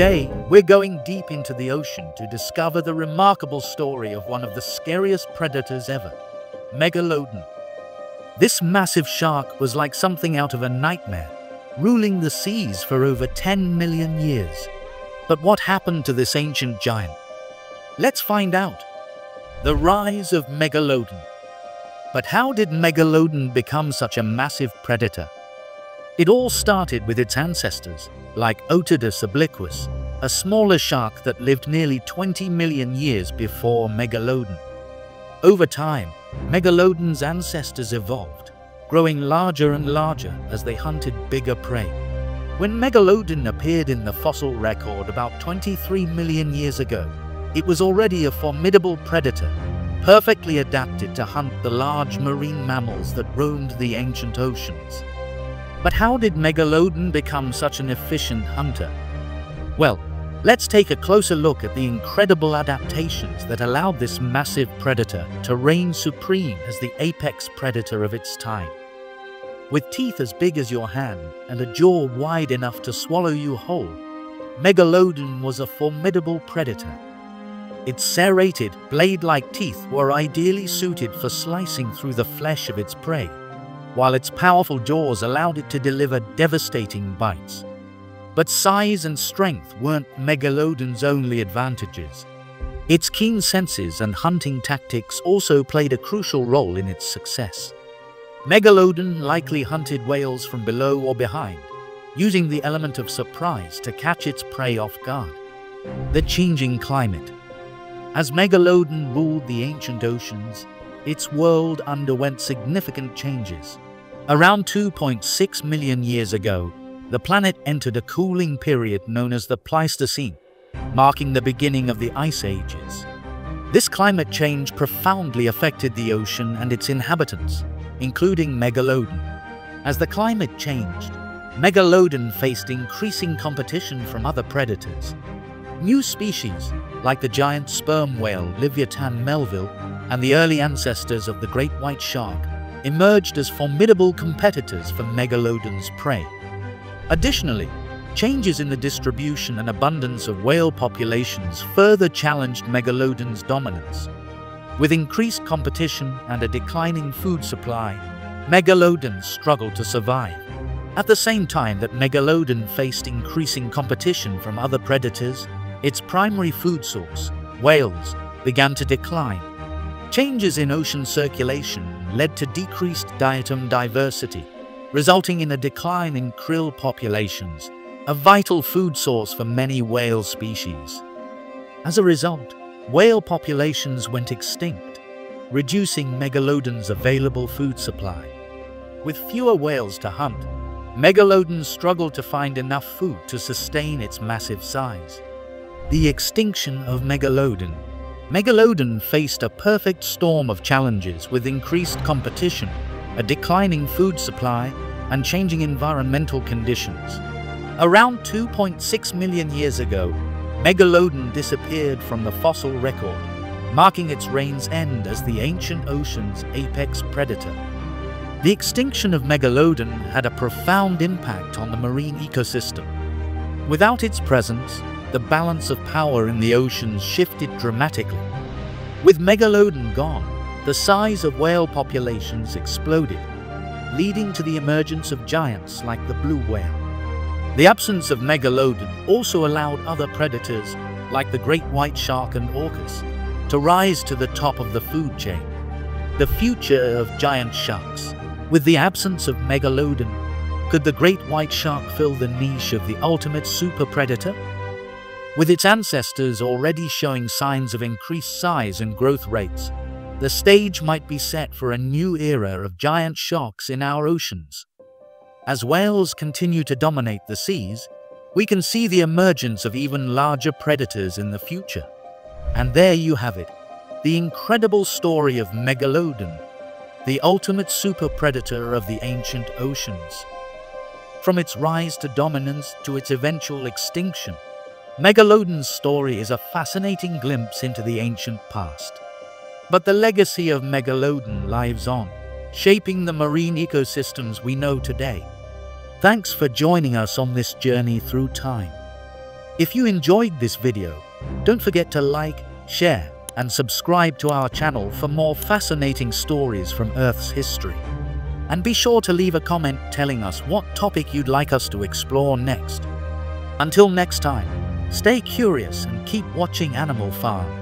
Today, we're going deep into the ocean to discover the remarkable story of one of the scariest predators ever, Megalodon. This massive shark was like something out of a nightmare, ruling the seas for over 10 million years. But what happened to this ancient giant? Let's find out. The rise of Megalodon. But how did Megalodon become such a massive predator? It all started with its ancestors, like Otodus obliquus, a smaller shark that lived nearly 20 million years before Megalodon. Over time, Megalodon's ancestors evolved, growing larger and larger as they hunted bigger prey. When Megalodon appeared in the fossil record about 23 million years ago, it was already a formidable predator, perfectly adapted to hunt the large marine mammals that roamed the ancient oceans. But how did Megalodon become such an efficient hunter? Well, let's take a closer look at the incredible adaptations that allowed this massive predator to reign supreme as the apex predator of its time. With teeth as big as your hand and a jaw wide enough to swallow you whole, Megalodon was a formidable predator. Its serrated, blade-like teeth were ideally suited for slicing through the flesh of its prey while its powerful jaws allowed it to deliver devastating bites. But size and strength weren't Megalodon's only advantages. Its keen senses and hunting tactics also played a crucial role in its success. Megalodon likely hunted whales from below or behind, using the element of surprise to catch its prey off guard. The changing climate. As Megalodon ruled the ancient oceans, its world underwent significant changes. Around 2.6 million years ago, the planet entered a cooling period known as the Pleistocene, marking the beginning of the Ice Ages. This climate change profoundly affected the ocean and its inhabitants, including Megalodon. As the climate changed, Megalodon faced increasing competition from other predators. New species, like the giant sperm whale Livyatan melvillei and the early ancestors of the great white shark, emerged as formidable competitors for Megalodon's prey. Additionally, changes in the distribution and abundance of whale populations further challenged Megalodon's dominance. With increased competition and a declining food supply, Megalodon struggled to survive. At the same time that Megalodon faced increasing competition from other predators, its primary food source, whales, began to decline. Changes in ocean circulation led to decreased diatom diversity, resulting in a decline in krill populations, a vital food source for many whale species. As a result, whale populations went extinct, reducing Megalodon's available food supply. With fewer whales to hunt, Megalodon struggled to find enough food to sustain its massive size. The extinction of Megalodon Megalodon faced a perfect storm of challenges with increased competition, a declining food supply, and changing environmental conditions. Around 2.6 million years ago, Megalodon disappeared from the fossil record, marking its reign's end as the ancient ocean's apex predator. The extinction of Megalodon had a profound impact on the marine ecosystem. Without its presence, the balance of power in the oceans shifted dramatically. With Megalodon gone, the size of whale populations exploded, leading to the emergence of giants like the blue whale. The absence of Megalodon also allowed other predators, like the great white shark and orcas, to rise to the top of the food chain. The future of giant sharks. With the absence of Megalodon, could the great white shark fill the niche of the ultimate super predator? With its ancestors already showing signs of increased size and growth rates, the stage might be set for a new era of giant sharks in our oceans. As whales continue to dominate the seas, we can see the emergence of even larger predators in the future. And there you have it, the incredible story of Megalodon, the ultimate super predator of the ancient oceans. From its rise to dominance to its eventual extinction, Megalodon's story is a fascinating glimpse into the ancient past. But the legacy of Megalodon lives on, shaping the marine ecosystems we know today. Thanks for joining us on this journey through time. If you enjoyed this video, don't forget to like, share, and subscribe to our channel for more fascinating stories from Earth's history. And be sure to leave a comment telling us what topic you'd like us to explore next. Until next time, stay curious and keep watching Animal Farm.